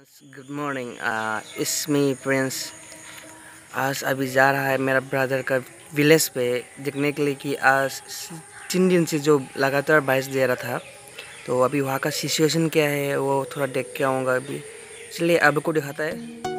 Friends good morning इस मी Prince आज अभी जा रहा है मेरा ब्रदर का विलेज पे, देखने के लिए कि आज तीन दिन से जो लगातार बारिश दे रहा था तो अभी वहाँ का सिचुएशन क्या है, वो थोड़ा देख के आऊँगा अभी। इसलिए आपको दिखाता है।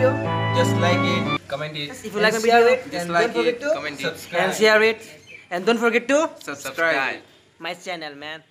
Just like it, comment it, If you like my video, just like it, comment it, subscribe. and share it. And don't forget to subscribe. my channel, man.